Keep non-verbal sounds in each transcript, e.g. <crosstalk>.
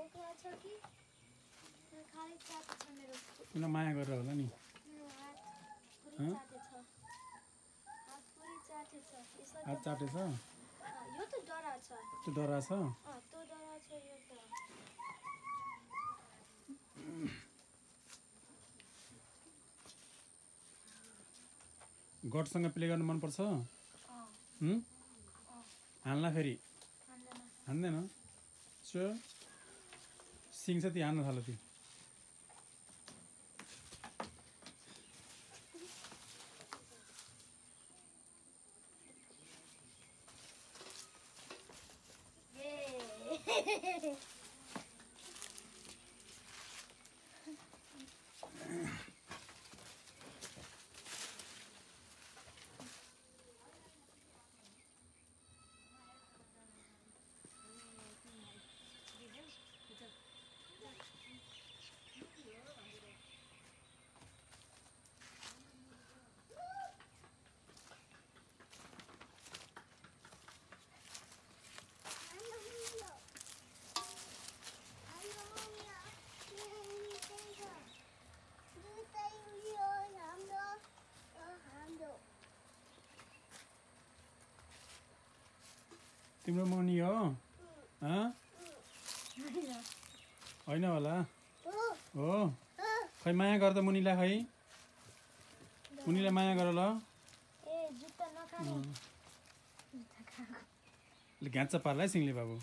पोखरा छ कि खाली चाटे छ मेरो उसलाई माया गरेर होला नि हात चाटेछ? त्यो डरा छ? गडसँग प्ले गर्नु मनपर्छ? अँ। हुँ? अँ। हान्ला फेरि? हान्दैन हान्दैन? सो सिङ छ ती हान्न थाल ती. ए तिम्रो मनी हो? हँ? होइन होला। हो? खै माया गर त मुनिलाई खै। मुनिलाई माया गर ल। घ्याँच्चा पार्ला है सिङले बाबु।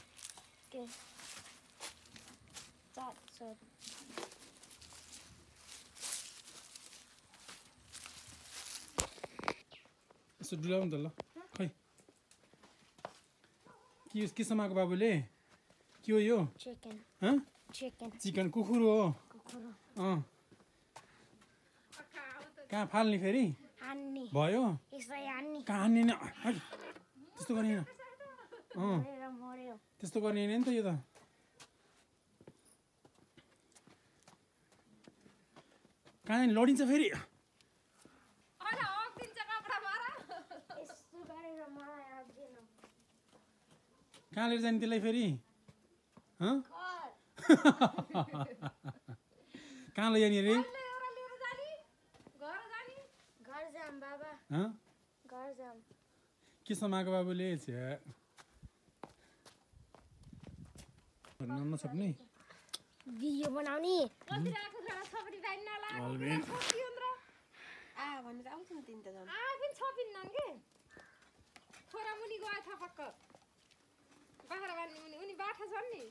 यसो डुलाउनु त ल। के के समाएको बाबुले? के हो यो? चिकन हँ चिकन चिकन कुखुरो हो। अँ। कहाँ फाल्ने फेरि? भयो? कहाँ हान्ने न? त्यस्तो गर्ने अँ। त्यस्तो गर्ने होइन नि त यो त। कहाँ लडिन्छ फेरि? कहाँ लिएर जाने त्यसलाई फेरि? हँ? <laughs> कहाँ लैजाने अरे? घर जाम बाबा। हँ? घर जाम। के समाएको बाबुले? नसक्ने भिडियो बनाउने। हल्बेन आ भनेर आउँछ नि तिन त झन्। छोरा मुनि गयो थाहा पक्क। बाख्रा गाठा छन् नि।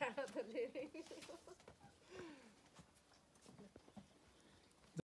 गाह्रो त लिएर